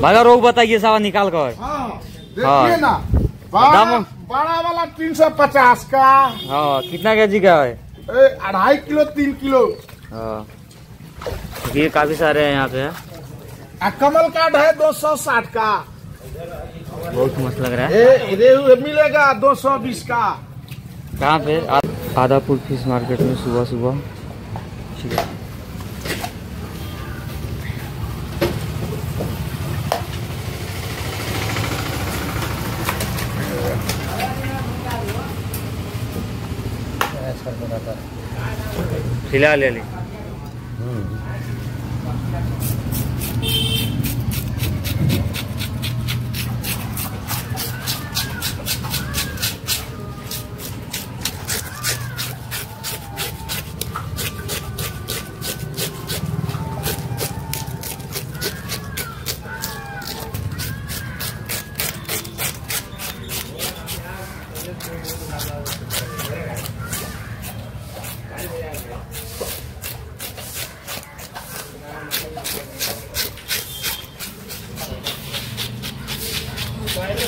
भागा रोग बताइए सावा निकाल कर। हाँ हाँ। ना बड़ा बड़ा वाला तीन सौ पचास का। हाँ कितना के जी का है? अढ़ाई किलो तीन किलो। हाँ। ये काफ़ी सारे हैं यहाँ पे। कमल कार्ड है दो सौ साठ का। बहुत मस्त लग रहा है। रेहू मिलेगा दो सौ बीस का। कहाँ पे? आदापुर फ़िश मार्केट में सुबह सुबह ठीक है। फ़िलहाल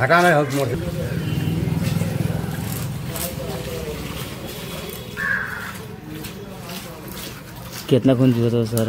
हटाना है मोड़ कितना खून जुआ था सर?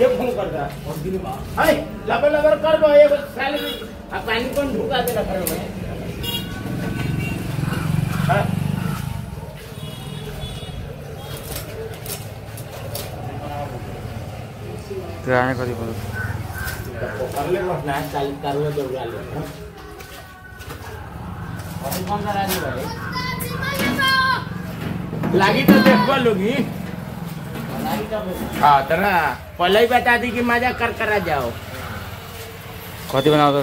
ये फ़ोन करता है हाय लबर लबर कर दो, ये सैलरी। अब पानी कौन ढुका दे रखा है हाँ किराने का बोलो कर ले बस ना चालीस कर ले दो वाले अभी कौन सा राज़ी भाई लागी तो देखो लोगी। हाँ तो ना पहले ही बता दी कि मज़ा कर कर जाओ। कति बनाओ तो।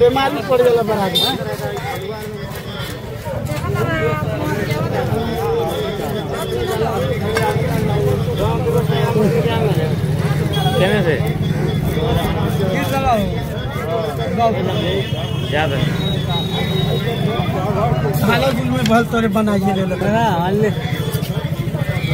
बीमारी पड़ जाला बड़ा कहने से ज़्यादा खाना में भल तोरे बनाइए ले लगा और बुझे गया तेरे को इधर मछली ले